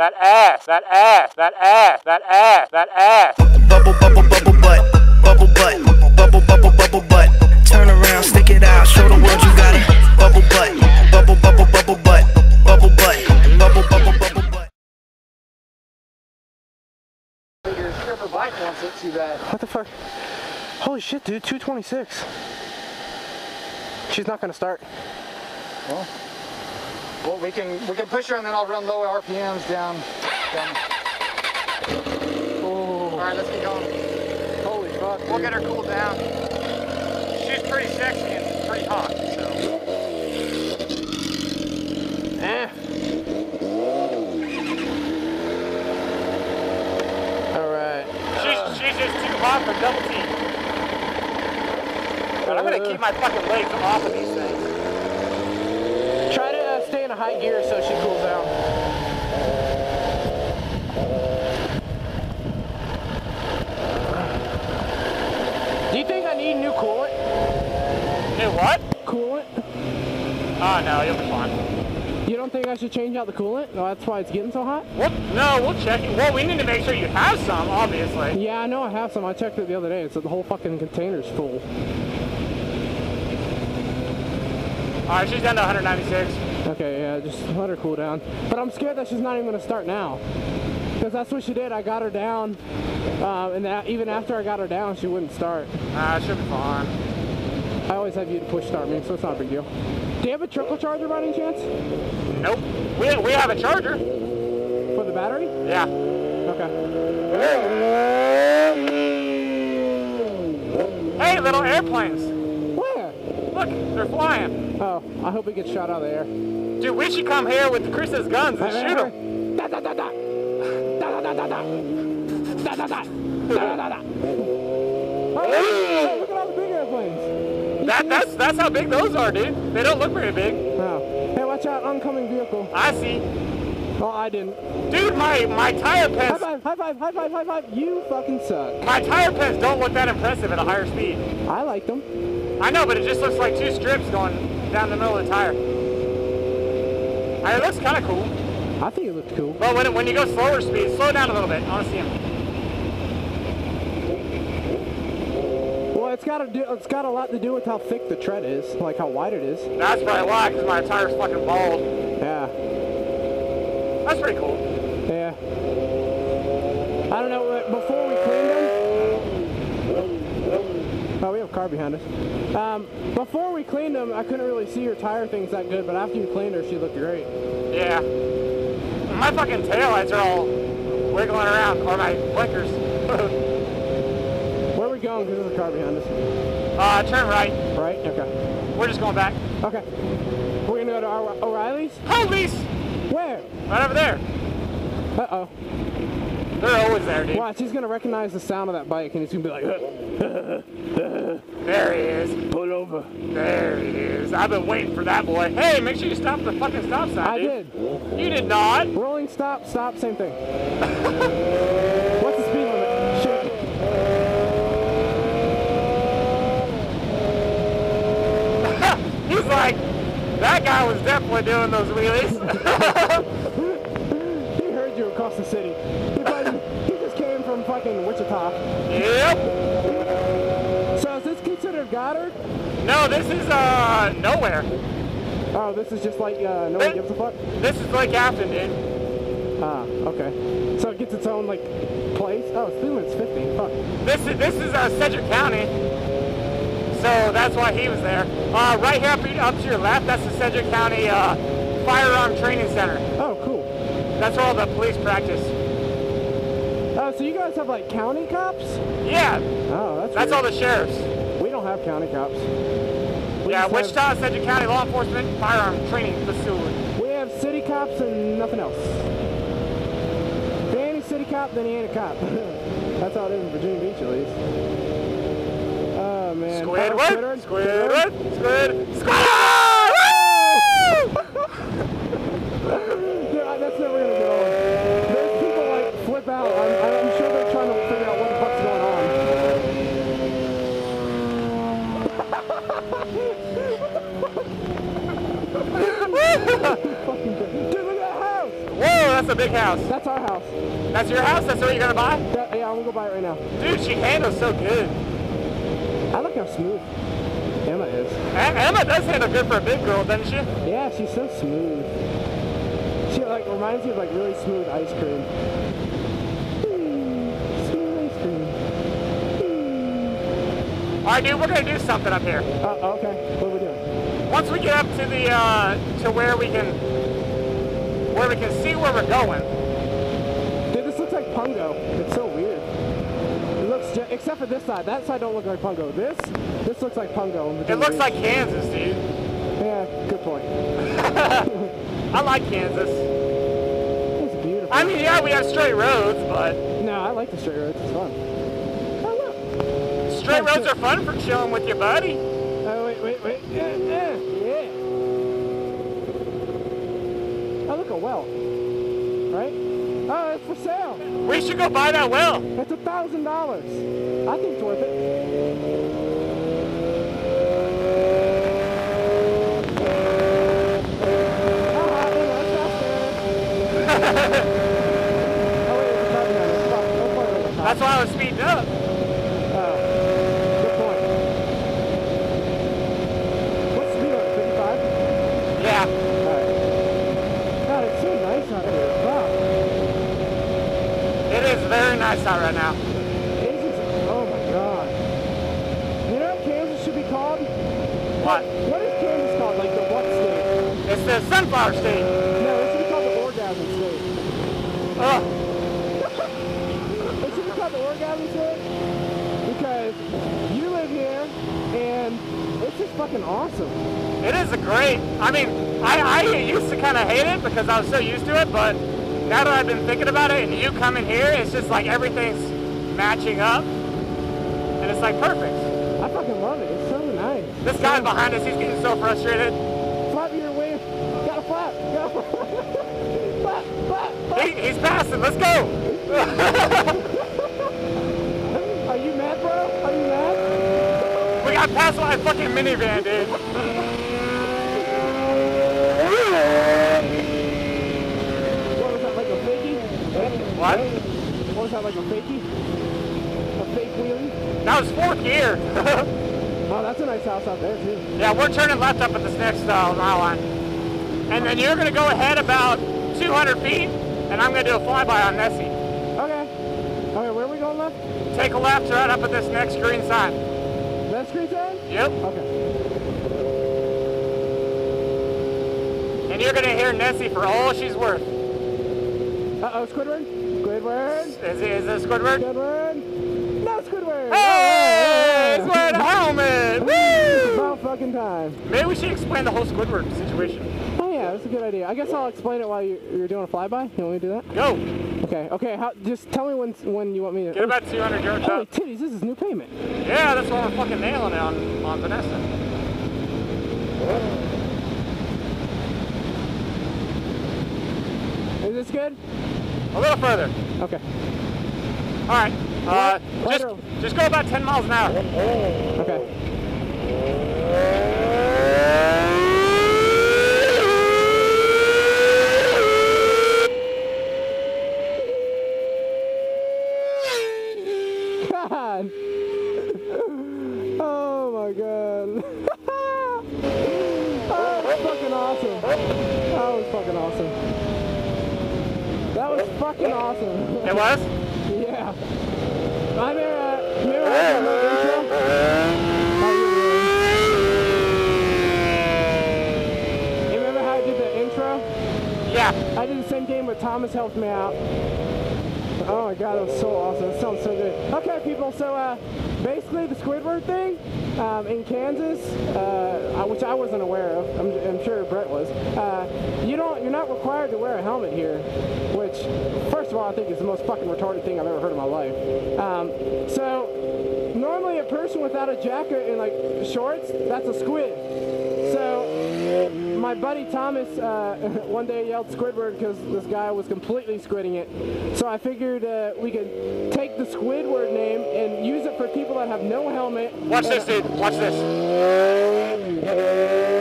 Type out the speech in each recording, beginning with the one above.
that ass, that ass, that ass, that ass, that ass. Bubble, bubble, bubble butt. Bubble butt. Bubble, bubble, bubble butt. Turn around, stick it out. Show the world you got it. Bubble butt. Bubble, bubble, bubble butt. Bubble butt. Bubble, bubble, bubble butt. Your stripper bike wants it too bad. What the fuck? Holy shit, dude, 226. She's not gonna start. Well, well, we can we can push her and then I'll run low RPMs down. down. All right, let's get going. Holy fuck. We'll get her cooled down. She's pretty sexy and pretty hot, so. Eh. Alright. She's, she's just too hot for double team. But I'm gonna keep my fucking legs off of these things. Try to uh, stay in a high gear so she cools down. Do you think I need new coolant? New what? Coolant? Oh, no, you'll be fine. You don't think I should change out the coolant? No, that's why it's getting so hot? We'll, no, we'll check it. Well, we need to make sure you have some, obviously. Yeah, I know I have some. I checked it the other day. It's the whole fucking container's full. All right, she's down to 196. Okay, yeah, just let her cool down. But I'm scared that she's not even gonna start now. Because that's what she did. I got her down, um, and that, even after I got her down, she wouldn't start. Nah, should be fine. I always have you to push start me, so it's not a big deal. Do you have a trickle charger by any chance? Nope. We, we have a charger. For the battery? Yeah. Okay. Hey, little airplanes. Look, they're flying. Oh, I hope it gets shot out of the air. Dude, we should come here with Chris's guns and shoot them. Da da da da. Da da da da da. Da da da. Da da da. Oh, look at all the big airplanes. That, that's, that's how big those are, dude. They don't look very big. Oh. Hey, watch out, oncoming vehicle. I see. Oh, I didn't. Dude, my, my tire High pens, five, high five, high five, high five. You fucking suck. my tire pens don't look that impressive at a higher speed. I like them. I know, but it just looks like two strips going down the middle of the tire. And it looks kind of cool. I think it looked cool. But when, when you go slower speed, slow down a little bit. I want to see him. Well, it's got to do. It's got a lot to do with how thick the tread is, like how wide it is. That's probably why, because my tire's fucking bald. Yeah, That's pretty cool. yeah. I don't know. but Before we cleaned them. Oh, we have a car behind us. Um, before we cleaned them, I couldn't really see her tire things that good, but after you cleaned her, she looked great. Yeah. My fucking taillights are all wiggling around, or my blinkers. Where are we going? Because there's a car behind us. uh, turn right. Right? Okay. We're just going back. Okay. We're gonna go to O'Re- O'Reilly's. Police! Right over there. Uh oh. They're always there, dude. Watch, he's gonna recognize the sound of that bike, and he's gonna be like, There he is. "Pull over." There he is. I've been waiting for that boy. Hey, make sure you stop the fucking stop sign, I dude. did. You did not. Rolling stop, stop, same thing. What's the speed limit? Shoot. He's like, that guy was definitely doing those wheelies. He heard you across the city. He, probably, he just came from fucking Wichita. yep. So is this considered Goddard? No, this is, uh, nowhere. Oh, this is just like uh, no one gives a fuck. This is Lake Afton, dude. Ah, okay. So it gets its own like place. Oh, limit's 50. Fuck. This is, this is, uh, Sedgwick County. So that's why he was there. Uh, right here up, up to your left, that's the Sedgwick County, uh, Firearm Training Center. Oh, cool. That's where all the police practice. Oh, so you guys have like county cops? Yeah, Oh, that's that's weird. all the sheriffs. We don't have county cops. We Yeah, just have- Wichita, Sedgwick County Law Enforcement Firearm Training Facility. We have city cops and nothing else. If he ain't a city cop, then he ain't a cop. That's how it is in Virginia Beach, at least. Man. Squidward, Squidward, Squidward, Squid, Squidward! Dude, I- that's never gonna get old. There's people like flip out. I'm, I'm sure they're trying to figure out what the fuck's going on. Fucking. Dude, look at that house! Whoa, that's a big big house. That's our house. That's your house? That's what you're gonna buy? That, yeah, I'm gonna go buy it right now. Dude, she handles so good. How smooth Emma is. Emma does handle good for a big girl, doesn't she? Yeah, she's so smooth. She like reminds me of like really smooth ice cream. Mm, smooth ice cream. All right, dude, we're gonna do something up here. Uh, okay, what are we doing? Once we get up to the uh, to where we can where we can see where we're going. Dude, this looks like Pungo. It's so weird. It looks, ju- except for this side. That side don't look like Pungo. This, this looks like Pungo. in It looks Beach. like Kansas, dude. Yeah, good point. I like Kansas. It's beautiful. I mean, yeah, we have straight roads, but no, I like the straight roads. It's fun. Oh look. straight roads shit. are fun for chilling with your buddy. Oh wait, wait, wait. Yeah, yeah, yeah. Oh look, a well. Right? It's for sale. We should go buy that well. It's a thousand dollars. I think it's worth it. Haha, anyway, it's downstairs. wait, it's a carbon fiber. Stop, don't point it at the top. That's why I was speeding up. Oh, good point. What's the speed on 55? Yeah. Alright. God, it's so nice out here. Is very nice out right now. Oh my god. You know what Kansas should be called? What? What is Kansas called? Like the what state? It's the sunflower state. No, it should be called the orgasm state. Ugh. It should be called the orgasm state because you live here and it's just fucking awesome. It is a great. I mean, I, I used to kind of hate it because I was so used to it, but now that I've been thinking about it and you coming here, it's just like everything's matching up, and it's like perfect. I fucking love it. It's so nice. This guy behind us, he's getting so frustrated. Flap your wing. Gotta flap. Gotta flap. flap, flap, flap. He, he's passing. Let's go. Are you mad, bro? Are you mad? We got passed by a fucking minivan, dude. What was that, like a fakie? What? What was that, like a fakie? A fake wheelie? That was fourth gear. Oh, that's a nice house out there, too. yeah, we're turning left up at this next uh, mile line. And then you're gonna go ahead about 200 feet, and I'm gonna do a flyby on Nessie. Okay. Okay, where are we going left? Take a left right up at this next green sign. That green sign? Yep. Okay. And you're gonna hear Nessie for all she's worth. Uh-oh, Squidward? Squidward? Is is it Squidward? Squidward? No, Squidward! Hey, Oh, Squidward helmet! Woo! about fucking time. Maybe we should explain the whole Squidward situation. Oh yeah, that's a good idea. I guess I'll explain it while you're, you're doing a flyby. You want me to do that? Go. Okay, okay. How, just tell me when when you want me to. Get about 200 yards Holy up. titties, this is new payment. Yeah, that's why we're fucking nailing on, on Vanessa. Is this good? A little further. Okay. All right. Uh, just, just go about 10 miles an hour. Okay. God. Oh my god. oh, that's fucking awesome. That was fucking awesome. That was fucking awesome. It was? Yeah. I remember, uh, remember how I did the intro? Oh, you're weird. You remember how I did the intro? Yeah. I did the same game, but Thomas helped me out. Oh my god, that was so awesome. That sounds so good. Okay, people, so uh, basically the Squidward thing um, in Kansas, uh, which I wasn't aware of, I'm, I'm sure Brett was, uh, you don't, you're not required to wear a helmet here, which, first of all, I think is the most fucking retarded thing I've ever heard in my life. Um, so, normally a person without a jacket and like shorts, that's a squid. My buddy Thomas uh, one day yelled Squidward because this guy was completely squidding it. So I figured uh, we could take the Squidward name and use it for people that have no helmet. Watch this, dude. Watch this.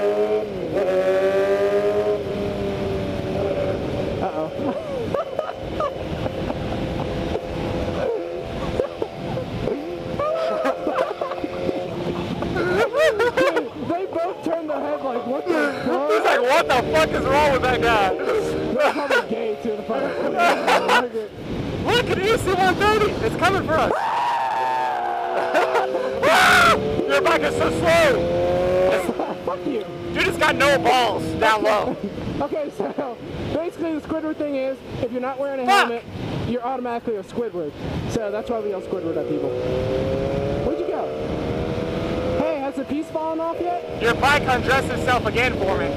Fuck is wrong with that guy? They're probably gay too. The fucking. Look at EC-130. It's coming for us. Your bike is so slow. Fuck you. You just got no balls down low. Okay, so basically the Squidward thing is, if you're not wearing a Fuck. helmet, you're automatically a Squidward. So that's why we yell Squidward at people. Where'd you go? Hey, has the piece fallen off yet? Your bike undressed itself again for me.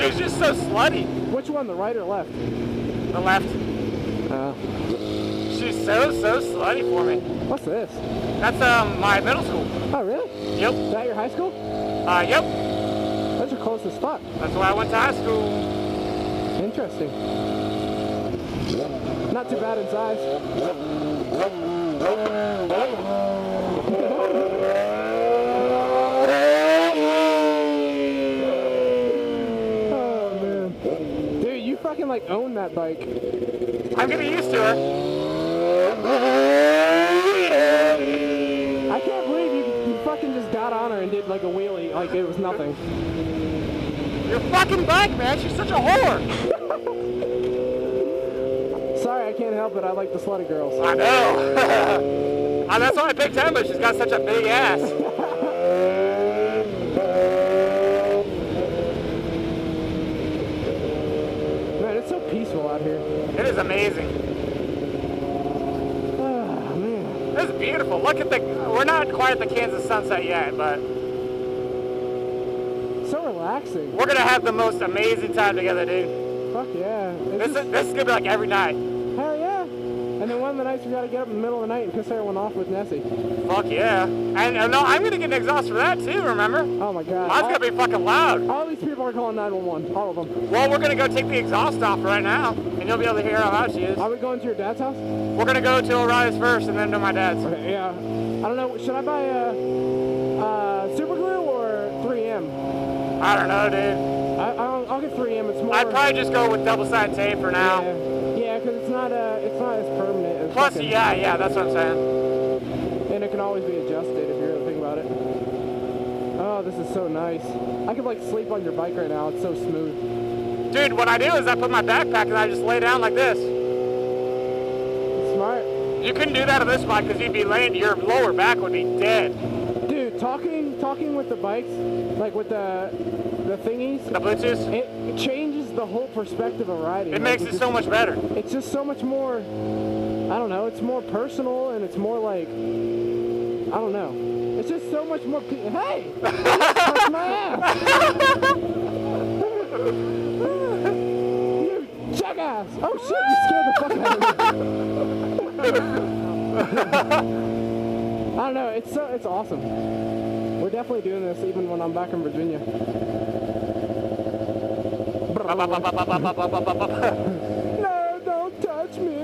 She's just so slutty. Which one, the right or left? The left. Uh, She's so, so slutty for me. what's this? That's um my middle school. Oh, really? Yep. Is that your high school? Uh, yep. Those are close as fuck. That's why I went to high school. Interesting. Not too bad in size. Oh man. Dude, you fucking like own that bike. I'm getting used to her. I can't believe you, you fucking just got on her and did like a wheelie like it was nothing. Your fucking bike, man. She's such a whore. Sorry, I can't help it. I like the slutty girls. I know. That's why I picked Emma. She's got such a big ass. Man, it's so peaceful out here. It is amazing. Oh man. This is beautiful. Look at the. We're not quite at the Kansas sunset yet, but So relaxing. we're gonna have the most amazing time together, dude. Fuck yeah. It's This just- is this is gonna be like every night. Yeah. And then one of the nights we gotta get up in the middle of the night and piss everyone off with Nessie. Fuck yeah. And uh, no, I'm gonna get an exhaust for that too. Remember? Oh my god. Mine's all, gonna be fucking loud. all these people are calling 911. All of them. Well, we're gonna go take the exhaust off right now, and you'll be able to hear how loud she is. Are we going to your dad's house? We're gonna go to O'Reilly's first, and then to my dad's. Okay, yeah. I don't know. Should I buy a, uh, super glue or 3M? I don't know, dude. I, I'll, I'll get 3M. It's more. I'd probably just go with double-sided tape for now. Yeah, yeah, because it's not uh, it's not as permanent. As Plus, fucking- yeah, yeah, that's what I'm saying. And it can always be adjusted if you really think about it. Oh, this is so nice. I could like sleep on your bike right now. It's so smooth. Dude, what I do is I put my backpack and I just lay down like this. Smart. You couldn't do that on this bike because you'd be laying, your lower back would be dead. Dude, talking talking with the bikes, like with the the thingies, The Bluetooth, it, it changes the whole perspective of riding. it Like, makes it just- so much better. It's just so much more. I don't know. It's more personal and it's more like. I don't know. It's just so much more. Pe- hey, touch my ass. you jackass! Oh shit! You scared the fuck out of me. I don't know. It's so. It's awesome. We're definitely doing this even when I'm back in Virginia. No, don't touch me.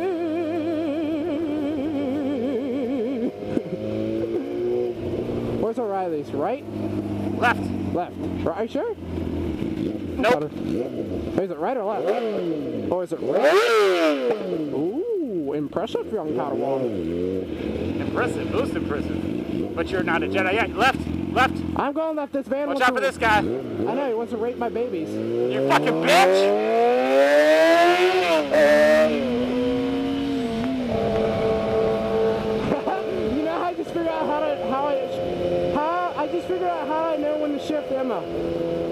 Where's O'Reilly's? Right? Left. Left. Right? Are you sure? Nope. Is it right or left? Or is it right? Ooh, impressive, young Padawan. Impressive, most impressive. But you're not a Jedi yet. Left, left. I'm going left. This van Watch out for this guy. I know he wants to rape my babies. You fucking bitch. you know, I just figured out how to how I how I just figured out how I know when to shift Emma.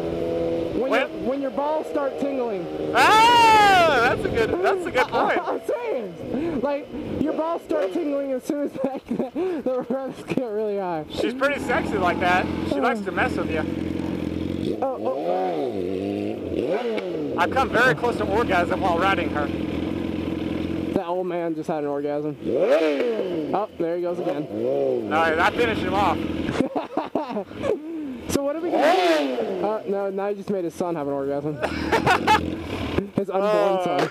When your, balls start tingling. Ah, that's a good, that's a good point. I'm saying, like your balls start tingling as soon as like, the revs get really high. She's pretty sexy like that. She likes to mess with you. Oh, oh, I've come very close to orgasm while riding her. that old man just had an orgasm. Oh, there he goes again. No, I finished him off. So what are we gonna do? Uh, no, now he just made his son have an orgasm. his unborn son.